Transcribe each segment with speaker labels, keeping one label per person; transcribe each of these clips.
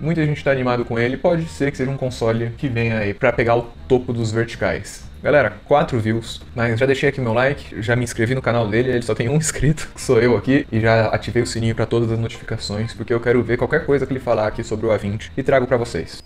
Speaker 1: Muita gente está animado com ele, pode ser que seja um console que venha aí para pegar o topo dos verticais. Galera, 4 views, mas já deixei aqui meu like, já me inscrevi no canal dele, ele só tem um inscrito, que sou eu aqui, e já ativei o sininho para todas as notificações, porque eu quero ver qualquer coisa que ele falar aqui sobre o A20 e trago para vocês.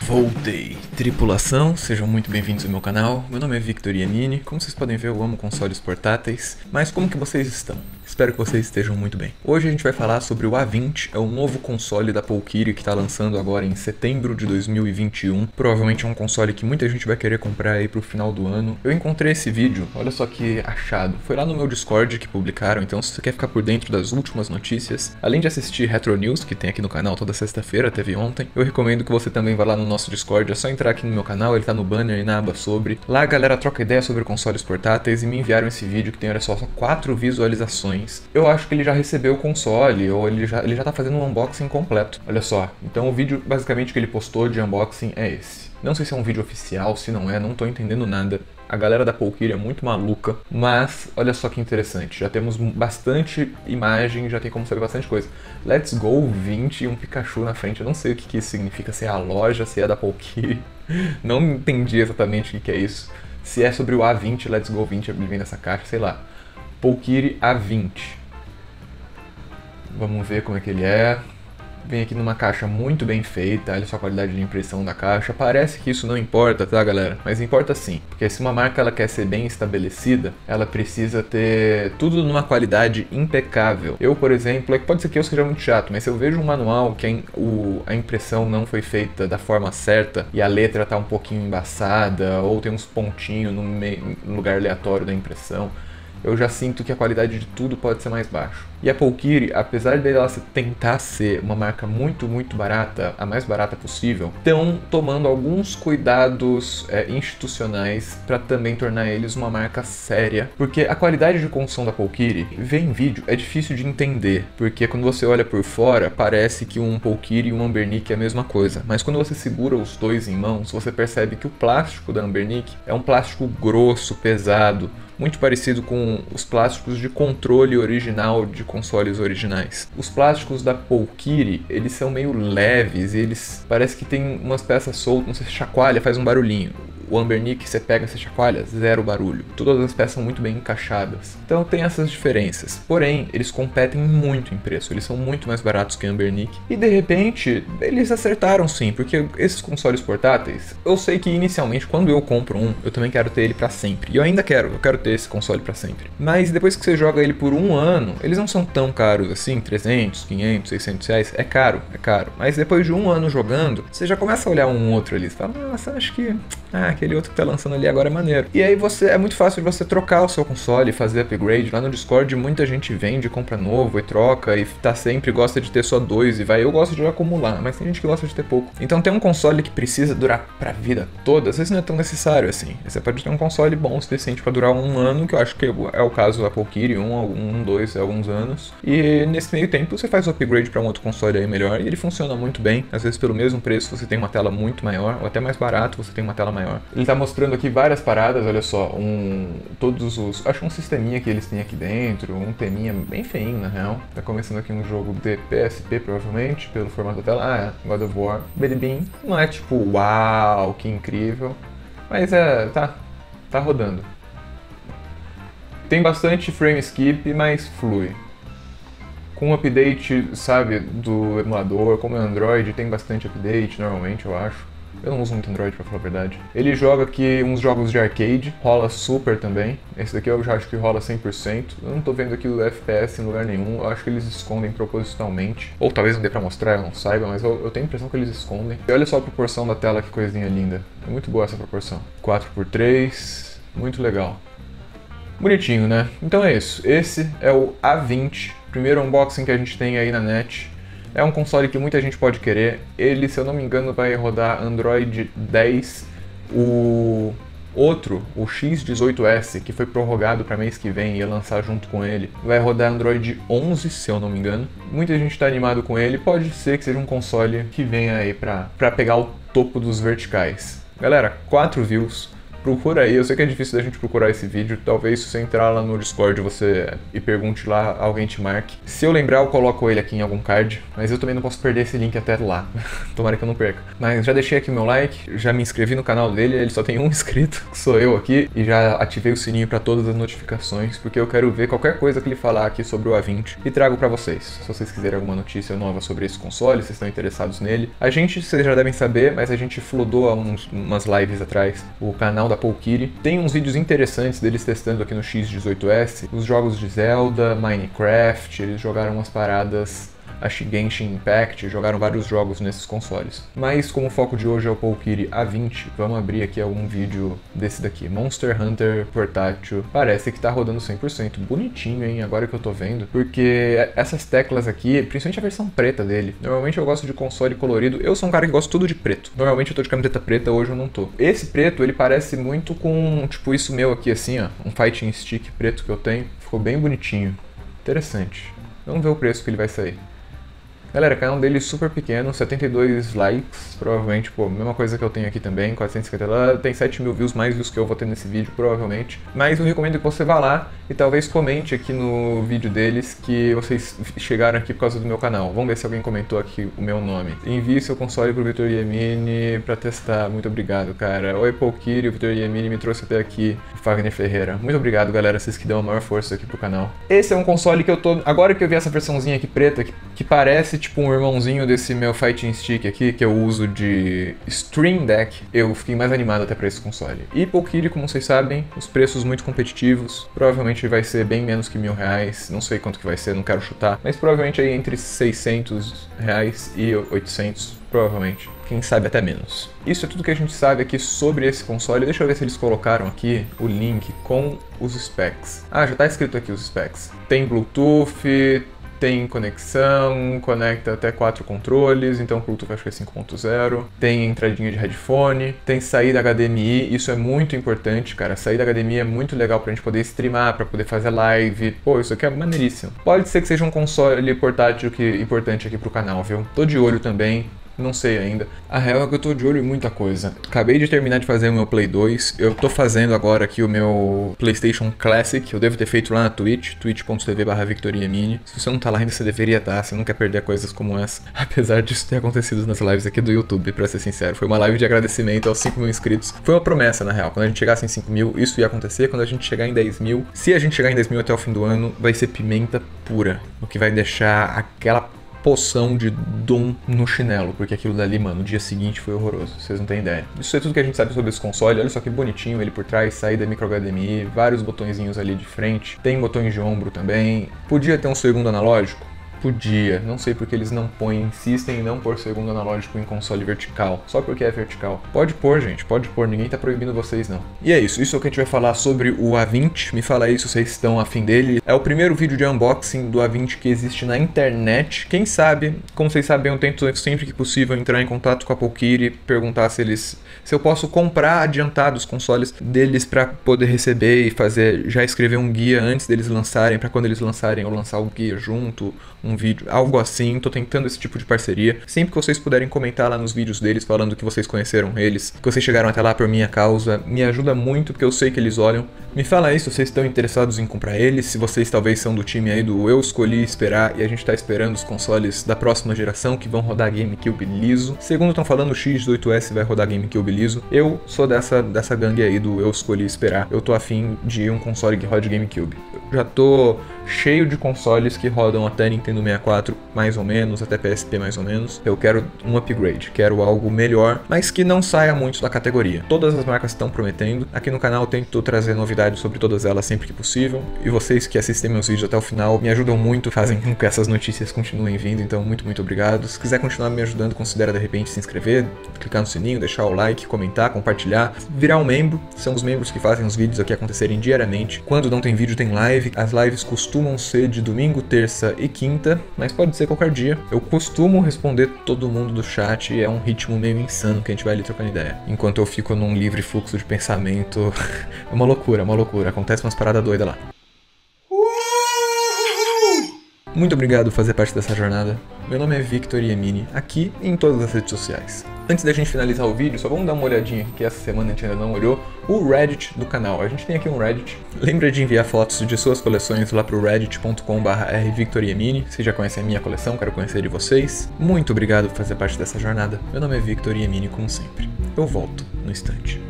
Speaker 1: Voltei! Tripulação, sejam muito bem-vindos ao meu canal. Meu nome é Victor Iannini. Como vocês podem ver, eu amo consoles portáteis. Mas como que vocês estão? Espero que vocês estejam muito bem. Hoje a gente vai falar sobre o A20, é o novo console da Polkiri que está lançando agora em setembro de 2021. Provavelmente é um console que muita gente vai querer comprar aí pro final do ano. Eu encontrei esse vídeo, olha só que achado. Foi lá no meu Discord que publicaram, então se você quer ficar por dentro das últimas notícias, além de assistir Retro News, que tem aqui no canal toda sexta-feira, teve ontem, eu recomendo que você também vá lá no nosso Discord, é só entrar aqui no meu canal, ele tá no banner e na aba sobre. Lá a galera troca ideia sobre consoles portáteis e me enviaram esse vídeo que tem, olha só, só quatro visualizações eu acho que ele já recebeu o console, ou ele já, ele já tá fazendo um unboxing completo. Olha só, então o vídeo basicamente que ele postou de unboxing é esse. Não sei se é um vídeo oficial, se não é, não tô entendendo nada. A galera da Polkiri é muito maluca, mas olha só que interessante. Já temos bastante imagem, já tem como saber bastante coisa. Let's Go 20 e um Pikachu na frente. Eu não sei o que, que isso significa, se é a loja, se é da Polkiri. Não entendi exatamente o que, que é isso. Se é sobre o A20, Let's Go 20, ele vem nessa caixa, sei lá. Polkiri A20. Vamos ver como é que ele é. Vem aqui numa caixa muito bem feita, olha só a qualidade de impressão da caixa. Parece que isso não importa, tá, galera? Mas importa sim, porque se uma marca ela quer ser bem estabelecida, ela precisa ter tudo numa qualidade impecável. Eu, por exemplo, é que pode ser que eu seja muito chato, mas se eu vejo um manual que a, o, a impressão não foi feita da forma certa e a letra tá um pouquinho embaçada ou tem uns pontinhos no, no lugar aleatório da impressão, eu já sinto que a qualidade de tudo pode ser mais baixo. E a Polkiri, apesar dela tentar ser uma marca muito, muito barata, a mais barata possível, estão tomando alguns cuidados é, institucionais para também tornar eles uma marca séria. Porque a qualidade de construção da Polkiri, ver em vídeo, é difícil de entender. Porque quando você olha por fora, parece que um Polkiri e um Ambernick é a mesma coisa. Mas quando você segura os dois em mãos, você percebe que o plástico da Ambernick é um plástico grosso, pesado, muito parecido com os plásticos de controle original de consoles originais. Os plásticos da Polkiri, eles são meio leves eles parece que tem umas peças soltas, você chacoalha, faz um barulhinho. O Ambernick, você pega, você chacoalha, zero barulho. Todas as peças são muito bem encaixadas. Então tem essas diferenças. Porém, eles competem muito em preço. Eles são muito mais baratos que o Ambernick. E de repente, eles acertaram sim, porque esses consoles portáteis, eu sei que inicialmente, quando eu compro um, eu também quero ter ele para sempre. E eu ainda quero, eu quero ter esse console para sempre. Mas depois que você joga ele por um ano, eles não são tão caros assim, 300, 500, 600 reais. É caro, é caro. Mas depois de um ano jogando, você já começa a olhar um outro ali. Você fala, nossa, acho que ah, aquele outro que tá lançando ali agora é maneiro. E aí você é muito fácil de você trocar o seu console e fazer upgrade. Lá no Discord muita gente vende, compra novo e troca e tá sempre gosta de ter só dois e vai. Eu gosto de acumular, mas tem gente que gosta de ter pouco. Então tem um console que precisa durar pra vida toda, às vezes não é tão necessário assim. Você pode ter um console bom o suficiente para durar um ano, que eu acho que é o caso da Pokiri, um, um, dois, alguns anos. E nesse meio tempo você faz o upgrade para um outro console aí melhor e ele funciona muito bem. Às vezes pelo mesmo preço você tem uma tela muito maior, ou até mais barato você tem uma tela maior. Ele está mostrando aqui várias paradas, olha só, um, todos os, acho um sisteminha que eles têm aqui dentro, um teminha bem feinho na real. Tá começando aqui um jogo de PSP provavelmente, pelo formato da tela, ah é, God of War, Bean. Não é tipo, uau, que incrível, mas é, tá, tá rodando. Tem bastante frame skip, mas flui. Com o update, sabe, do emulador, como é Android, tem bastante update normalmente, eu acho. Eu não uso muito Android pra falar a verdade. Ele joga aqui uns jogos de arcade, rola super também. Esse daqui eu já acho que rola 100%. Eu não tô vendo aqui o FPS em lugar nenhum, eu acho que eles escondem propositalmente. Ou talvez não dê pra mostrar, eu não saiba, mas eu, eu tenho a impressão que eles escondem. E olha só a proporção da tela, que coisinha linda. É muito boa essa proporção. 4x3, muito legal. Bonitinho, né? Então é isso. Esse é o A20, primeiro unboxing que a gente tem aí na net. É um console que muita gente pode querer. Ele, se eu não me engano, vai rodar Android 10. O outro, o X18S, que foi prorrogado para mês que vem e ia lançar junto com ele, vai rodar Android 11, se eu não me engano. Muita gente está animado com ele. Pode ser que seja um console que venha aí para pegar o topo dos verticais. Galera, 4 views, procura aí. Eu sei que é difícil da gente procurar esse vídeo. Talvez se você entrar lá no Discord você e pergunte lá, alguém te marque. Se eu lembrar, eu coloco ele aqui em algum card. Mas eu também não posso perder esse link até lá. Tomara que eu não perca. Mas já deixei aqui meu like, já me inscrevi no canal dele. Ele só tem um inscrito, que sou eu aqui. E já ativei o sininho para todas as notificações, porque eu quero ver qualquer coisa que ele falar aqui sobre o A20 e trago para vocês. Se vocês quiserem alguma notícia nova sobre esse console, se estão interessados nele. A gente, vocês já devem saber, mas a gente flodou há uns, umas lives atrás o canal da Polkiri. Tem uns vídeos interessantes deles testando aqui no X18S os jogos de Zelda, Minecraft, eles jogaram umas paradas a Genshin Impact, jogaram vários jogos nesses consoles. Mas como o foco de hoje é o Polkiri A20, vamos abrir aqui algum vídeo desse daqui. Monster Hunter portátil, parece que tá rodando 100%, bonitinho, hein, agora que eu tô vendo, porque essas teclas aqui, principalmente a versão preta dele, normalmente eu gosto de console colorido, eu sou um cara que gosta tudo de preto. Normalmente eu tô de camiseta preta, hoje eu não tô. Esse preto, ele parece muito com, tipo, isso meu aqui assim, ó, um fighting stick preto que eu tenho, ficou bem bonitinho. Interessante. Vamos ver o preço que ele vai sair. Galera, canal dele é super pequeno, 72 likes, provavelmente, pô, mesma coisa que eu tenho aqui também, 450 lá, tem 7 mil views, mais views que eu vou ter nesse vídeo, provavelmente. Mas eu recomendo que você vá lá e talvez comente aqui no vídeo deles que vocês chegaram aqui por causa do meu canal. Vamos ver se alguém comentou aqui o meu nome. Envie seu console pro Vitor Yemini pra testar, muito obrigado, cara. Oi, Kiri, o Vitor Yemini me trouxe até aqui, o Fagner Ferreira. Muito obrigado, galera, vocês que dão a maior força aqui pro canal. Esse é um console que eu tô, agora que eu vi essa versãozinha aqui preta, que, que parece tipo um irmãozinho desse meu Fighting Stick aqui, que eu uso de Stream Deck, eu fiquei mais animado até para esse console. E Pokiri, como vocês sabem, os preços muito competitivos, provavelmente vai ser bem menos que mil reais, não sei quanto que vai ser, não quero chutar, mas provavelmente aí entre 600 reais e 800, provavelmente. Quem sabe até menos. Isso é tudo que a gente sabe aqui sobre esse console. Deixa eu ver se eles colocaram aqui o link com os specs. Ah, já tá escrito aqui os specs. Tem Bluetooth, tem conexão, conecta até quatro controles, então o Bluetooth acho que é 5.0. Tem entradinha de headphone, tem saída HDMI, isso é muito importante, cara. Saída HDMI é muito legal pra gente poder streamar, pra poder fazer live. Pô, isso aqui é maneiríssimo. Pode ser que seja um console portátil que importante aqui pro canal, viu? Tô de olho também. Não sei ainda. A real é que eu tô de olho em muita coisa. Acabei de terminar de fazer o meu Play 2. Eu tô fazendo agora aqui o meu PlayStation Classic. Eu devo ter feito lá na Twitch, twitch.tv victoriamini. Se você não tá lá ainda, você deveria estar. Tá, você não quer perder coisas como essa. Apesar disso ter acontecido nas lives aqui do YouTube, pra ser sincero. Foi uma live de agradecimento aos 5 mil inscritos. Foi uma promessa, na real. Quando a gente chegasse em 5 mil, isso ia acontecer. Quando a gente chegar em 10 mil, se a gente chegar em 10 mil até o fim do ano, vai ser pimenta pura. O que vai deixar aquela poção de Doom no chinelo, porque aquilo dali, mano, no dia seguinte foi horroroso, vocês não têm ideia. Isso é tudo que a gente sabe sobre esse console, olha só que bonitinho ele por trás, saída micro HDMI, vários botõezinhos ali de frente, tem botões de ombro também. Podia ter um segundo analógico? Podia, não sei porque eles não põem, insistem em não pôr segundo analógico em console vertical, só porque é vertical. Pode pôr, gente, pode pôr, ninguém tá proibindo vocês não. E é isso, isso é o que a gente vai falar sobre o A20, me fala aí se vocês estão afim dele. É o primeiro vídeo de unboxing do A20 que existe na internet. Quem sabe, como vocês sabem, eu tento sempre que possível entrar em contato com a Pokiri, perguntar se eles se eu posso comprar adiantado os consoles deles para poder receber e fazer já escrever um guia antes deles lançarem, para quando eles lançarem eu lançar o guia junto, um vídeo, algo assim. Tô tentando esse tipo de parceria. Sempre que vocês puderem comentar lá nos vídeos deles falando que vocês conheceram eles, que vocês chegaram até lá por minha causa, me ajuda muito porque eu sei que eles olham. Me fala aí se vocês estão interessados em comprar eles, se vocês talvez são do time aí do eu escolhi esperar e a gente tá esperando os consoles da próxima geração que vão rodar GameCube liso. Segundo estão falando, o X8S vai rodar GameCube liso. Eu sou dessa, dessa gangue aí do eu escolhi esperar. Eu tô afim de um console que rode GameCube. Eu já tô cheio de consoles que rodam até Nintendo 64 mais ou menos, até PSP mais ou menos. Eu quero um upgrade, quero algo melhor, mas que não saia muito da categoria. Todas as marcas estão prometendo. Aqui no canal eu tento trazer novidades sobre todas elas sempre que possível. E vocês que assistem meus vídeos até o final me ajudam muito, fazem com que essas notícias continuem vindo, então muito, muito obrigado. Se quiser continuar me ajudando, considera de repente se inscrever, clicar no sininho, deixar o like, comentar, compartilhar, virar um membro. São os membros que fazem os vídeos aqui acontecerem diariamente. Quando não tem vídeo, tem live. As lives costumam ser de domingo, terça e quinta, mas pode ser qualquer dia. Eu costumo responder todo mundo do chat e é um ritmo meio insano que a gente vai ali trocando ideia. Enquanto eu fico num livre fluxo de pensamento. é uma loucura, é uma loucura. Acontece umas paradas doidas lá. Muito obrigado por fazer parte dessa jornada. Meu nome é Victor Yemini, aqui e em todas as redes sociais. Antes da gente finalizar o vídeo, só vamos dar uma olhadinha aqui que essa semana a gente ainda não olhou, o Reddit do canal. A gente tem aqui um Reddit. Lembra de enviar fotos de suas coleções lá pro reddit.com/rvictoriemini. Vocês já conhecem a minha coleção, quero conhecer de vocês. Muito obrigado por fazer parte dessa jornada. Meu nome é Victor Yemini, como sempre. Eu volto no instante.